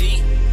see